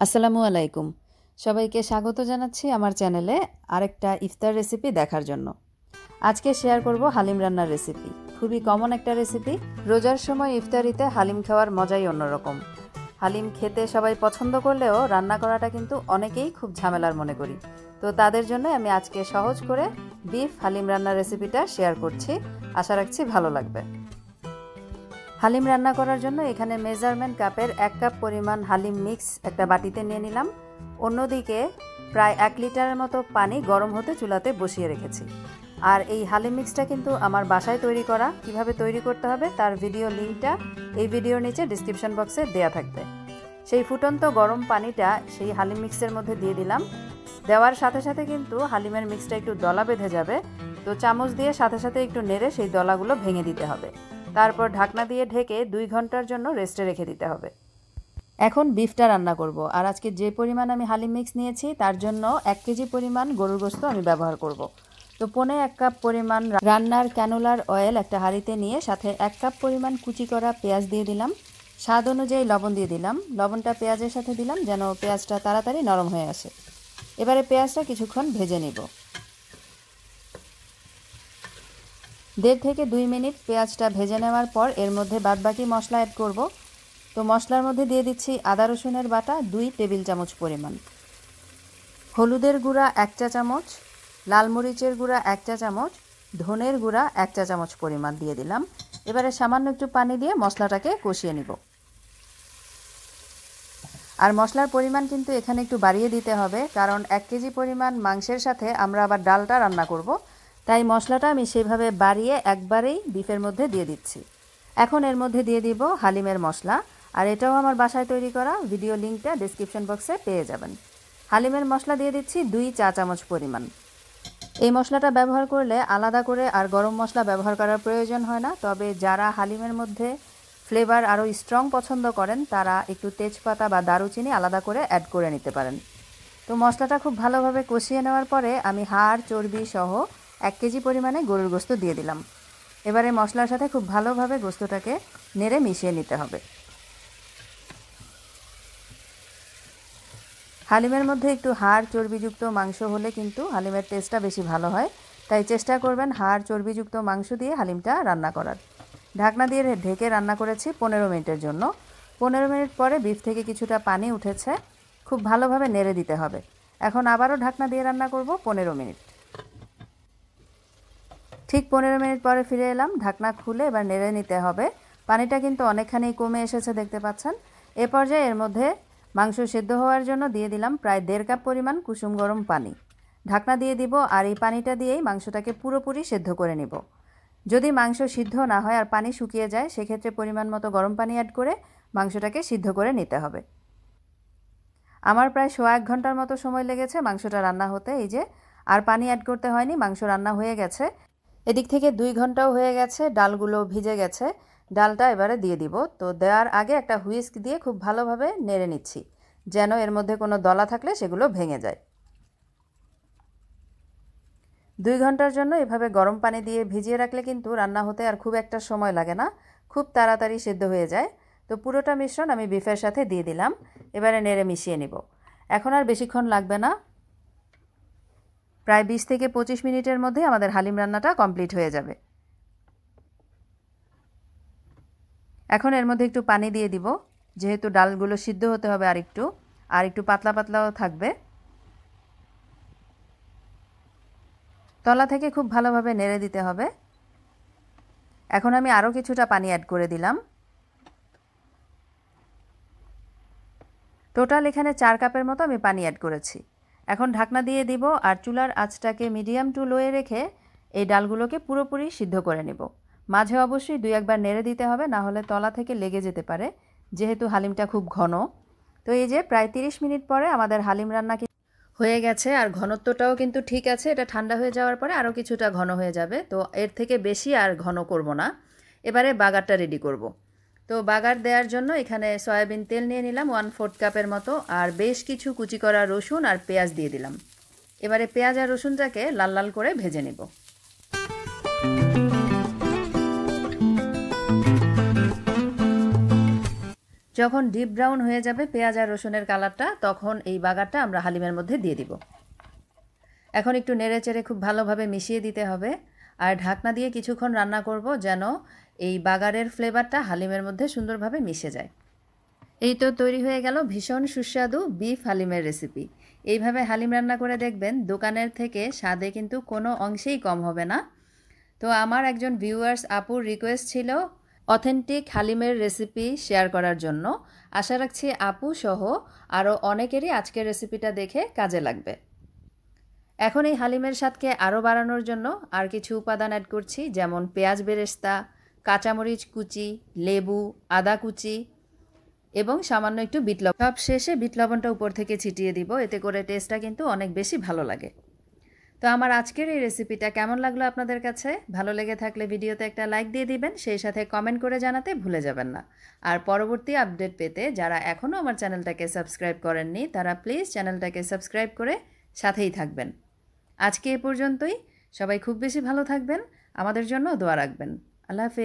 আসসালামু আলাইকুম। সবাইকে স্বাগত জানাচ্ছি আমার চ্যানেলে আরেকটা ইফতার রেসিপি দেখার জন্য। আজকে শেয়ার করব হালিম রান্নার রেসিপি। খুবই কমন একটা রেসিপি। রোজার সময় ইফতারিতে হালিম খাওয়ার মজাই অন্যরকম। হালিম খেতে সবাই পছন্দ করলেও রান্না করাটা কিন্তু অনেকেই খুব ঝামেলার মনে করি। তো তাদের জন্য আমি আজকে সহজ করে বিফ হালিম রান্নার রেসিপিটা শেয়ার করছি। আশা রাখছি ভালো লাগবে। হালিম রান্না করার জন্য এখানে মেজারমেন্ট কাপের এক কাপ পরিমাণ হালিম মিক্স একটা বাটিতে নিয়ে নিলাম। অন্যদিকে প্রায় এক লিটারের মতো পানি গরম হতে চুলাতে বসিয়ে রেখেছি। আর এই হালিম মিক্সটা কিন্তু আমার বাসায় তৈরি করা। কীভাবে তৈরি করতে হবে তার ভিডিও লিঙ্কটা এই ভিডিওর নিচে ডিসক্রিপশন বক্সে দেয়া থাকবে। সেই ফুটন্ত গরম পানিটা সেই হালিম মিক্সের মধ্যে দিয়ে দিলাম। দেওয়ার সাথে সাথে কিন্তু হালিমের মিক্সটা একটু দলা বেঁধে যাবে। তো চামচ দিয়ে সাথে সাথে একটু নেড়ে সেই দলাগুলো ভেঙে দিতে হবে। তারপর ঢাকনা দিয়ে ঢেকে দুই ঘণ্টার জন্য রেস্টে রেখে দিতে হবে। এখন বিফটা রান্না করব, আর আজকে যে পরিমাণ আমি হালিম মিক্স নিয়েছি, তার জন্য এক কেজি পরিমাণ গরুর গোস্ত আমি ব্যবহার করব। তো পনে এক কাপ পরিমাণ রান্নার ক্যানোলার অয়েল একটা হাঁড়িতে নিয়ে, সাথে এক কাপ পরিমাণ কুচি করা পেঁয়াজ দিয়ে দিলাম। স্বাদ অনুযায়ী লবণ দিয়ে দিলাম। লবণটা পেঁয়াজের সাথে দিলাম, যেন পেঁয়াজটা তাড়াতাড়ি নরম হয়ে আসে। এবারে পেঁয়াজটা কিছুক্ষণ ভেজে নিব। দেড় থেকে দুই মিনিট পেঁয়াজটা ভেজে নেওয়ার পর এর মধ্যে বাদবাকি মশলা অ্যাড করব। তো মশলার মধ্যে দিয়ে দিচ্ছি আদা রসুনের বাটা, দুই টেবিল চামচ পরিমাণ। হলুদের গুঁড়া এক চা চামচ, লাল মরিচের গুঁড়া এক চা চামচ, ধনের গুঁড়া এক চা চামচ পরিমাণ দিয়ে দিলাম। এবারে সামান্য একটু পানি দিয়ে মশলাটাকে কষিয়ে নিব। আর মশলার পরিমাণ কিন্তু এখানে একটু বাড়িয়ে দিতে হবে, কারণ এক কেজি পরিমাণ মাংসের সাথে আমরা আবার ডালটা রান্না করব। তাই মশলাটা আমি সেইভাবে বাড়িয়ে একবারেই বিফের মধ্যে দিয়ে দিচ্ছি। এখন এর মধ্যে দিয়ে দিব হালিমের মশলা, আর এটাও আমার বাসায় তৈরি করা ভিডিও লিঙ্কটা ডিসক্রিপশন বক্সে পেয়ে যাবেন। হালিমের মশলা দিয়ে দিচ্ছি দুই চা চামচ পরিমাণ। এই মশলাটা ব্যবহার করলে আলাদা করে আর গরম মশলা ব্যবহার করার প্রয়োজন হয় না, তবে যারা হালিমের মধ্যে ফ্লেভার আরও স্ট্রং পছন্দ করেন, তারা একটু তেজপাতা বা দারুচিনি আলাদা করে অ্যাড করে নিতে পারেন। তো মশলাটা খুব ভালোভাবে কষিয়ে নেওয়ার পরে আমি হাড়, চর্বি সহ এক কেজি পরিমাণে গরুর গোস্ত দিয়ে দিলাম। এবারে মশলার সাথে খুব ভালোভাবে গোস্তটাকে নেড়ে মিশিয়ে নিতে হবে। হালিমের মধ্যে একটু হাড় চর্বিযুক্ত মাংস হলে কিন্তু হালিমের টেস্টটা বেশি ভালো হয়। তাই চেষ্টা করবেন হাড় চর্বিযুক্ত মাংস দিয়ে হালিমটা রান্না করার। ঢাকনা দিয়ে ঢেকে রান্না করেছি পনেরো মিনিটের জন্য। পনেরো মিনিট পরে বিফ থেকে কিছুটা পানি উঠেছে। খুব ভালোভাবে নেড়ে দিতে হবে। এখন আবারও ঢাকনা দিয়ে রান্না করব পনেরো মিনিট। ঠিক পনেরো মিনিট পরে ফিরে এলাম, ঢাকনা খুলে এবার নেড়ে নিতে হবে। পানিটা কিন্তু অনেকখানি কমে এসেছে, দেখতে পাচ্ছেন। এ পর্যায়ে এর মধ্যে মাংস সেদ্ধ হওয়ার জন্য দিয়ে দিলাম প্রায় দেড় কাপ পরিমাণ কুসুম গরম পানি। ঢাকনা দিয়ে দিব আর এই পানিটা দিয়েই মাংসটাকে পুরোপুরি সেদ্ধ করে নিব। যদি মাংস সিদ্ধ না হয় আর পানি শুকিয়ে যায়, সেক্ষেত্রে পরিমাণ মতো গরম পানি অ্যাড করে মাংসটাকে সিদ্ধ করে নিতে হবে। আমার প্রায় সোয়া এক ঘণ্টার মতো সময় লেগেছে মাংসটা রান্না হতে। এই যে, আর পানি অ্যাড করতে হয়নি, মাংস রান্না হয়ে গেছে। এদিক থেকে দুই ঘন্টাও হয়ে গেছে, ডালগুলো ভিজে গেছে। ডালটা এবারে দিয়ে দিব। তো দেওয়ার আগে একটা হুইস্ক দিয়ে খুব ভালোভাবে নেড়ে নিচ্ছি, যেন এর মধ্যে কোনো দলা থাকলে সেগুলো ভেঙে যায়। দুই ঘণ্টার জন্য এভাবে গরম পানি দিয়ে ভিজিয়ে রাখলে কিন্তু রান্না হতে আর খুব একটা সময় লাগে না, খুব তাড়াতাড়ি সিদ্ধ হয়ে যায়। তো পুরোটা মিশ্রণ আমি বিফের সাথে দিয়ে দিলাম, এবারে নেড়ে মিশিয়ে নিব। এখন আর বেশিক্ষণ লাগবে না। প্রায় বিশ থেকে পঁচিশ মিনিটের মধ্যে আমাদের হালিম রান্নাটা কমপ্লিট হয়ে যাবে। এখন এর মধ্যে একটু পানি দিয়ে দিব। যেহেতু ডালগুলো সিদ্ধ হতে হবে আর একটু আর একটু পাতলা পাতলাও থাকবে। তলা থেকে খুব ভালোভাবে নেড়ে দিতে হবে। এখন আমি আরও কিছুটা পানি অ্যাড করে দিলাম। টোটাল এখানে চার কাপের মতো আমি পানি অ্যাড করেছি। এখন ঢাকনা দিয়ে দিব আর চুলার আঁচটাকে মিডিয়াম টু লোয়ে রেখে এই ডালগুলোকে পুরোপুরি সিদ্ধ করে নেব। মাঝে অবশ্যই দুই একবার নেড়ে দিতে হবে, না হলে তলা থেকে লেগে যেতে পারে। যেহেতু হালিমটা খুব ঘন, তো এই যে প্রায় তিরিশ মিনিট পরে আমাদের হালিম রান্না হয়ে গেছে আর ঘনত্বটাও কিন্তু ঠিক আছে, এটা ঠান্ডা হয়ে যাওয়ার পরে আরও কিছুটা ঘন হয়ে যাবে, তো এর থেকে বেশি আর ঘন করব না। এবারে বাগারটা রেডি করব। তো বাগার দেওয়ার জন্য এখানে সয়াবিন তেল নিয়ে নিলাম ওয়ান ফোর্থ কাপের মতো, আর বেশ কিছু কুচি করা রসুন আর পেঁয়াজ দিয়ে দিলাম। এবারে পেঁয়াজ আর রসুনটাকে লাল লাল করে ভেজে নেব। যখন ডিপ ব্রাউন হয়ে যাবে পেঁয়াজ আর রসুনের কালারটা, তখন এই বাগারটা আমরা হালিমের মধ্যে দিয়ে দিব। এখন একটু নেড়ে চেড়ে খুব ভালোভাবে মিশিয়ে দিতে হবে, আর ঢাকনা দিয়ে কিছুক্ষণ রান্না করব যেন এই বাগারের ফ্লেভারটা হালিমের মধ্যে সুন্দরভাবে মিশে যায়। এই তো তৈরি হয়ে গেল ভীষণ সুস্বাদু বিফ হালিমের রেসিপি এইভাবে হালিম রান্না করে দেখবেন দোকানের থেকে স্বাদে কিন্তু কোনো অংশেই কম হবে না। তো আমার একজন ভিউয়ার্স আপুর রিকোয়েস্ট ছিল অথেন্টিক হালিমের রেসিপি শেয়ার করার জন্য। আশা রাখছি আপু সহ আরও অনেকেরই আজকের রেসিপিটা দেখে কাজে লাগবে। এখন এই হালিমের স্বাদকে আরও বাড়ানোর জন্য আর কিছু উপাদান অ্যাড করছি, যেমন পেঁয়াজ বেরেস্তা কাঁচামরিচ কুচি, লেবু, আদা কুচি এবং সামান্য একটু বিট লবণ সব শেষে বিট লবণটা উপর থেকে ছিটিয়ে দিব, এতে করে টেস্টটা কিন্তু অনেক বেশি ভালো লাগে। তো আমার আজকের এই রেসিপিটা কেমন লাগল আপনাদের কাছে? ভালো লেগে থাকলে ভিডিওতে একটা লাইক দিয়ে দিবেন, সেই সাথে কমেন্ট করে জানাতে ভুলে যাবেন না। আর পরবর্তী আপডেট পেতে যারা এখনও আমার চ্যানেলটাকে সাবস্ক্রাইব করেননি, তারা প্লিজ চ্যানেলটাকে সাবস্ক্রাইব করে সাথেই থাকবেন। আজকে এ পর্যন্তই। সবাই খুব বেশি ভালো থাকবেন। আমাদের জন্য দোয়া রাখবেন। আল্লাহ হাফেজ।